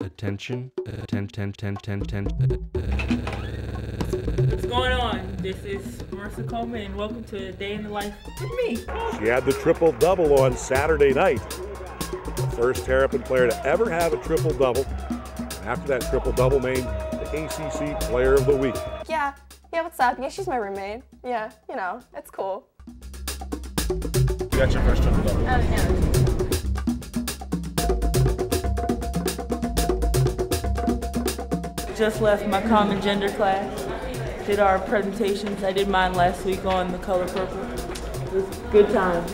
Attention. Ten, ten, ten, ten, ten. What's going on? This is Marissa Coleman, and welcome to a day in the life with me. She had the triple double on Saturday night. The first Terrapin player to ever have a triple double. After that triple double, named the ACC Player of the Week. Yeah, yeah, what's up? Yeah, she's my roommate. Yeah, you know, it's cool. You got your first triple double. Uh, yeah. Just left my common gender class. Did our presentations. I did mine last week on the color purple. It was a good time.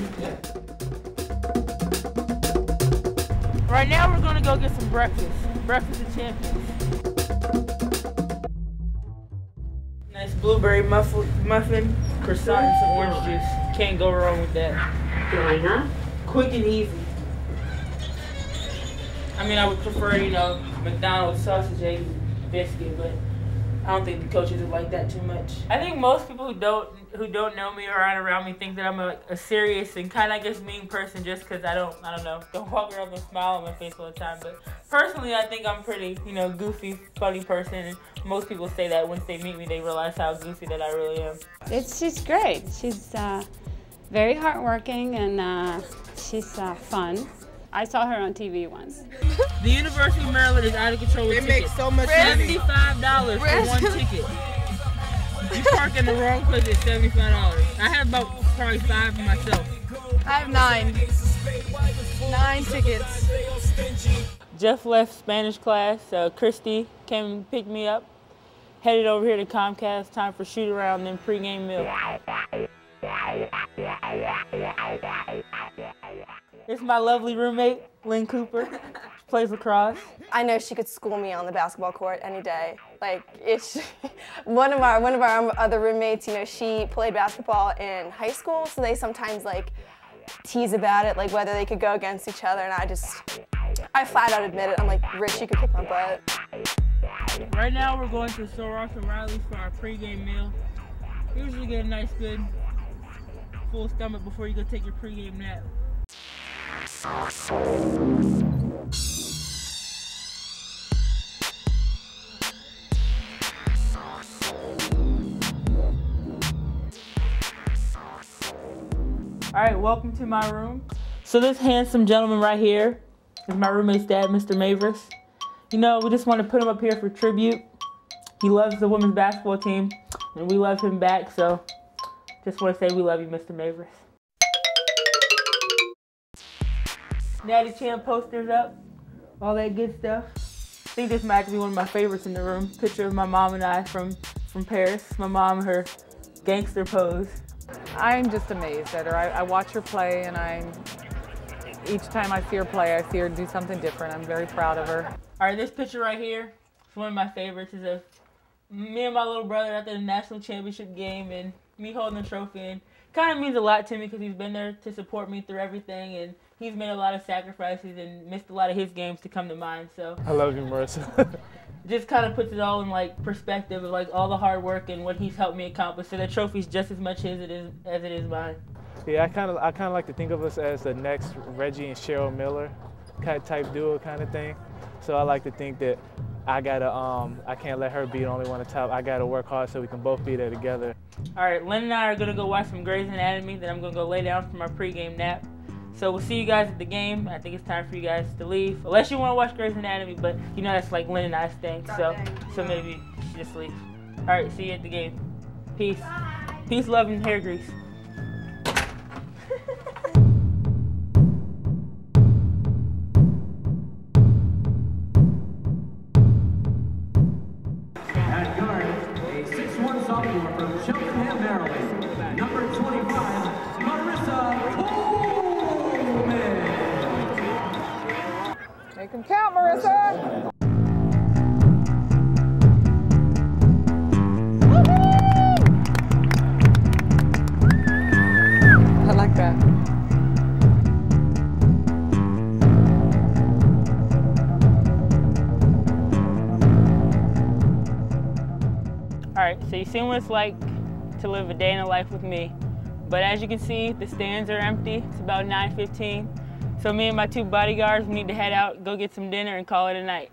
Right now we're gonna go get some breakfast. Breakfast of champions. Nice blueberry muffin, muffin, croissant, and some orange juice. Can't go wrong with that. Quick and easy. I mean, I would prefer, you know, McDonald's sausage, egg, biscuit, but I don't think the coaches would like that too much. I think most people who don't who don't know me or aren't around me think that I'm a, a serious and kind of I guess mean person just because I don't I don't know don't walk around with a smile on my face all the time. But personally, I think I'm pretty you know goofy, funny person. And most people say that once they meet me, they realize how goofy that I really am. It's she's great. She's uh, very hardworking and uh, she's uh, fun. I saw her on TV once. The University of Maryland is out of control with They make tickets. so much money. Seventy-five dollars for one ticket. You park in the wrong place at seventy-five dollars. I have about probably five for myself. I have nine. Nine tickets. Jeff left Spanish class. Uh, Christy came and picked me up. Headed over here to Comcast. Time for shoot around and pregame meal. This is my lovely roommate, Lynn Cooper. She plays lacrosse. I know she could school me on the basketball court any day. Like it's one of our one of our other roommates. You know, she played basketball in high school, so they sometimes like tease about it, like whether they could go against each other. And I just, I flat out admit it. I'm like, Rich, you could kick my butt. Right now we're going to Soros and Riley's for our pregame meal. Usually get a nice good full stomach before you go take your pregame nap. All right, welcome to my room. So this handsome gentleman right here is my roommate's dad, Mr. Mavis. You know, we just want to put him up here for tribute. He loves the women's basketball team, and we love him back. So, just want to say we love you, Mr. Mavis. Natty Champ posters up, all that good stuff. I think this might be one of my favorites in the room. Picture of my mom and I from from Paris. My mom, her gangster pose. I'm just amazed at her. I, I watch her play, and I'm each time I see her play, I see her do something different. I'm very proud of her. All right, this picture right here is one of my favorites. Is of me and my little brother at the national championship game, and me holding the trophy. And kind of means a lot to me because he's been there to support me through everything, and he's made a lot of sacrifices and missed a lot of his games to come to mine. So I love you, Marissa. just kind of puts it all in like perspective of like all the hard work and what he's helped me accomplish. So the trophy's just as much his it is as it is mine. yeah, I kind of I kind of like to think of us as the next Reggie and Cheryl Miller kind of type duo kind of thing. So I like to think that I gotta um I can't let her be the only one at top. I gotta work hard so we can both be there together. All right, Lynn and I are gonna go watch some Grey's Anatomy. Then I'm gonna go lay down for my pregame nap. So we'll see you guys at the game. I think it's time for you guys to leave, unless you want to watch Grey's Anatomy. But you know that's like Lynn and I's thing. So so maybe just leave. All right, see you at the game. Peace. Peace, love, and hair grease. At guard, a 6'1 sophomore from Cheltenham, Maryland, number 25, Make them count, Marissa. I like that. All right, so you seen what it's like to live a day in the life with me. But as you can see, the stands are empty. It's about 9:15. So me and my two bodyguards we need to head out, go get some dinner, and call it a night.